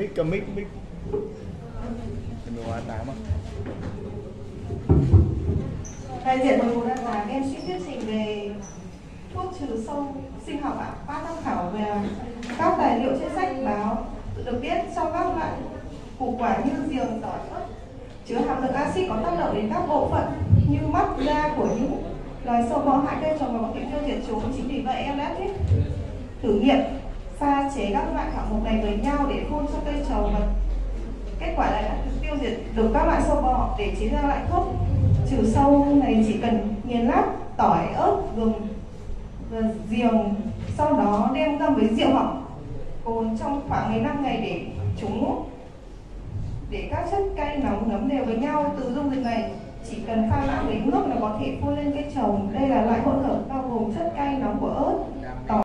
mic mic mic mic đồ A8 à? Đại diện 11 đặt là em xin thuyết trình về thuốc trừ sâu sinh học ạ. Qua tham khảo về các tài liệu trên sách báo được biết trong các loại củ quả như giềng, tỏi, ớt chứa hàm lượng axit có tác động đến các bộ phận như mắt, da của những loài sâu bọ hại cây trồng và có thể tiêu diệt chúng. Chính vì vậy em đã thiết thử nghiệm pha chế các loại thảo mộc này với nhau để phun cho cây trồng và kết quả là đã tiêu diệt được các loại sâu bọ để chế ra loại thuốc. Trừ sâu này chỉ cần nghiền nát tỏi, ớt, gừng ờ, và giềng sau đó đem ra với rượu hoặc cồn trong khoảng 15 ngày để chúng để các chất cay nóng ngấm đều với nhau, từ dung dịch này chỉ cần pha loãng với nước là có thể phun lên cây trồng